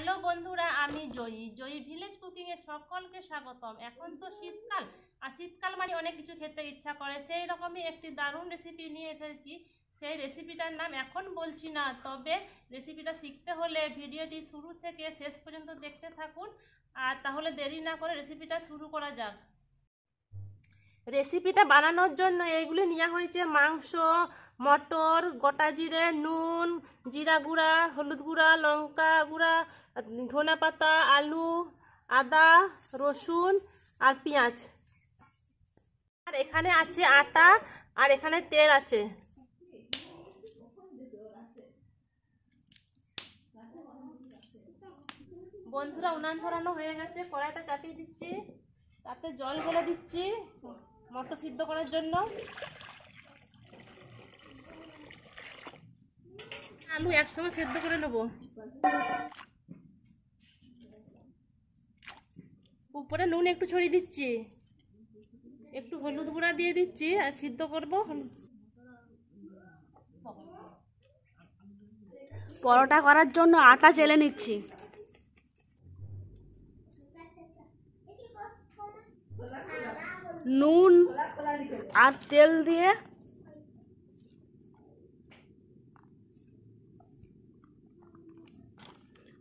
Hello বন্ধুরা, আমি জয়ী। জয়ী village কুকিংয়ে সকলকে স্বাগতম। এখন তো শীতকাল, আর শীতকাল মানে অনেক কিছু খেতে ইচ্ছা করে। সেই রকমই একটি দারুণ রেসিপি নিয়ে এসেছি। সেই রেসিপিটার নাম এখন বলছি না, তবে রেসিপিটা শিখতে হলে ভিডিওটি শুরু থেকে শেষ পর্যন্ত দেখতে থাকুন। আর তাহলে দেরি না করে রেসিপিটা শুরু করা যাক। রেসিপিটা বানানোর জন্য এইগুলি নেওয়া হয়েছে। মাংস, মটর, গোটা জিরে, নুন, জিরা গুঁড়া, হলুদ গুঁড়া, লঙ্কা গুঁড়া, ধনে পাতা, আলু, আদা, রসুন আর পেঁয়াজ। আর এখানে আছে আটা আর এখানে তেল আছে। বন্ধুরা উনান ধরানো হয়ে গেছে। কড়াইটা চাপিয়ে দিচ্ছি। তাতে জল গেলে দিচ্ছি। মটর সিদ্ধ করার জন্য। আলু একসঙ্গে সেদ্ধ করে নেব। উপরে নুন একটু ছড়িয়ে দিচ্ছি। একটু হলুদ গুঁড়া দিয়ে দিচ্ছি আর সিদ্ধ করব। পরোটা করার জন্য আটা চেলে নিচ্ছি। নুন আর তেল দিয়ে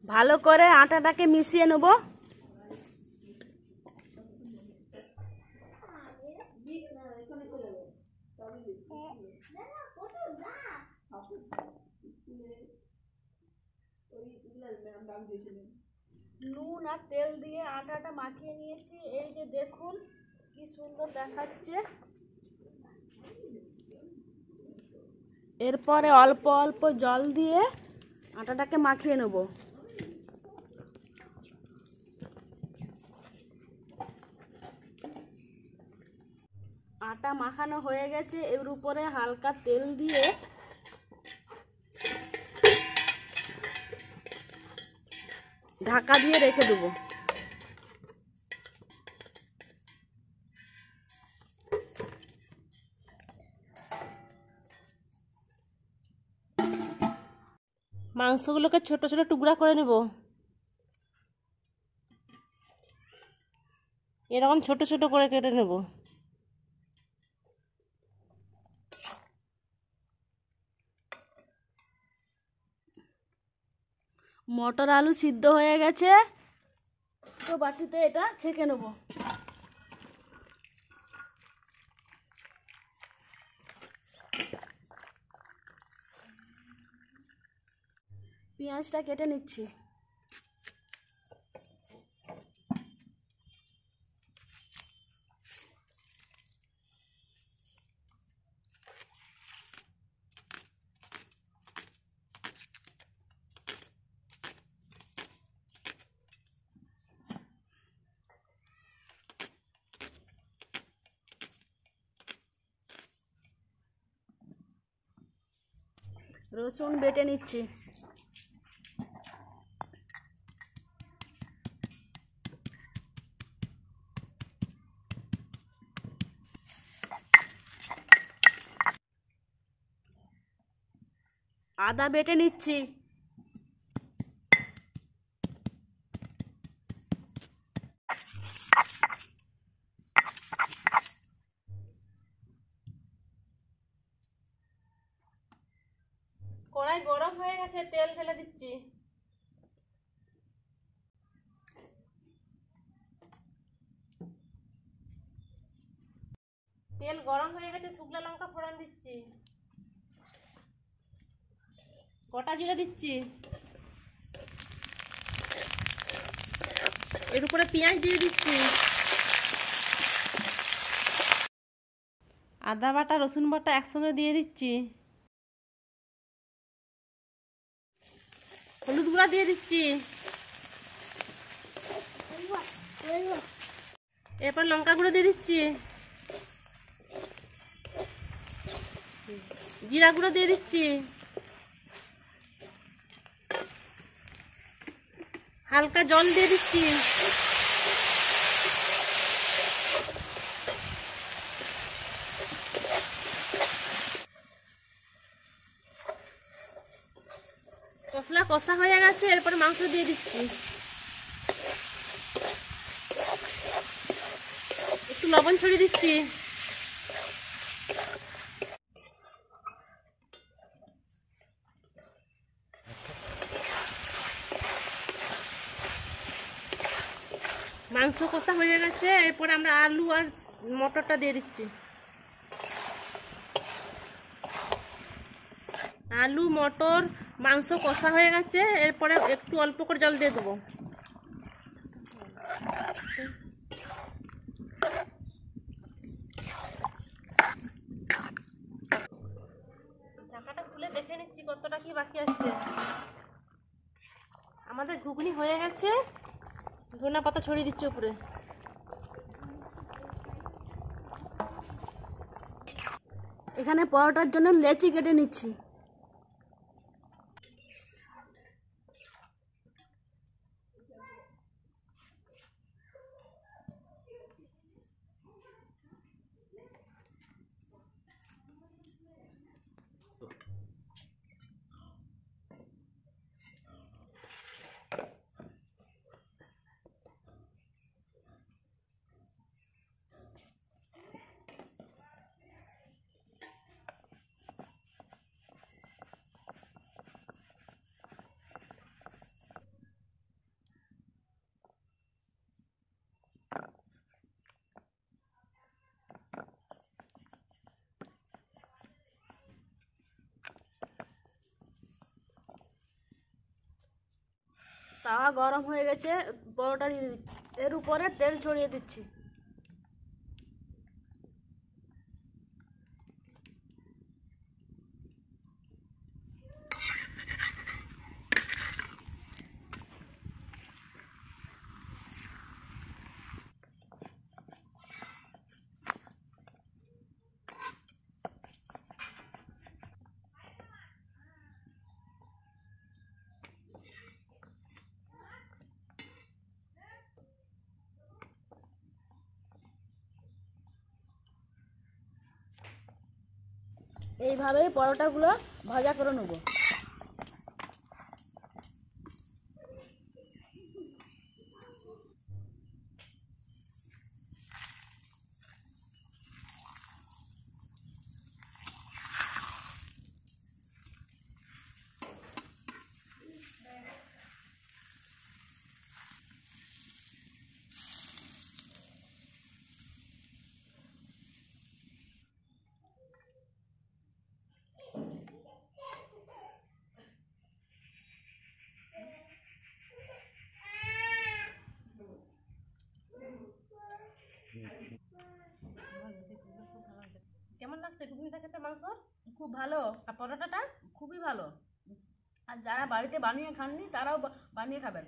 ভালো করে আটাটাকে মিশিয়ে নেব। নুন আর তেল দিয়ে আটাটা মাখিয়ে নিয়েছি। এই যে দেখুন কি সুন্দর দেখাচ্ছে। এরপরে অল্প অল্প জল দিয়ে আটাটাকে মাখিয়ে নেব। আটা মাখানো হয়ে গেছে, এর উপরে হালকা তেল দিয়ে ঢাকা দিয়ে রেখে দেবো। মাংসগুলোকে ছোট ছোট টুকরা করে নেব। এরকম ছোট ছোট করে কেটে নেব। মটর আলু সিদ্ধ হয়ে গেছে। তো বাটিতে এটা ছেঁকে নেব। পেঁয়াজটা কেটে নিচ্ছি। রসুন বেটে নিচ্ছি। আদা বেটে নিচ্ছি। কড়াই গরম হয়ে গেছে, তেল ফেলে দিচ্ছি। তেল গরম হয়ে গেছে, শুকনো লঙ্কা ফোড়ন দিচ্ছি। গোটা জিরে দিচ্ছি? এর উপরে পেঁয়াজ দিয়ে দিচ্ছি। আদা বাটা, রসুন বাটা একসঙ্গে দিয়ে দিচ্ছি। হলুদ গুঁড়া দিয়ে দিচ্ছি। এরপর লঙ্কা গুঁড়ো দিয়ে দিচ্ছি। জিরা গুঁড়ো দিয়ে দিচ্ছি। হালকা জল দিয়ে দিচ্ছি। মশলা কষা হয়ে গেছে, এরপরে মাংস দিয়ে দিচ্ছি। একটু লবণ ছড়িয়ে দিচ্ছি। মাংস কষা হয়ে গেছে, এরপরে আমরা আলু আর মটরটা দিয়ে দিচ্ছি। আলু, মটর, মাংস কষা হয়ে গেছে, এরপরে একটু অল্প করে জল দিয়ে দেবো। খুলে দেখে নিচ্ছি কতটা কি বাকি আছে। আমাদের ঘুগনি হয়ে গেছে। ধনে পাতা ছড়িয়ে দিচ্ছে উপরে। এখানে পরোটার জন্য লেচি কেটে নিচ্ছি। তাওয়া গরম হয়ে গেছে পরোটা দিয়ে দিচ্ছি। এর উপরে তেল ছড়িয়ে দিচ্ছি। এইভাবেই পরোটাগুলো ভাজা করে নেব। কেমন লাগছে? ঘুগনিটা খেতে মাংস খুব ভালো। আর পরোটাটা? খুবই ভালো। আর যারা বাড়িতে বানিয়ে খাননি, তারাও বানিয়ে খাবেন।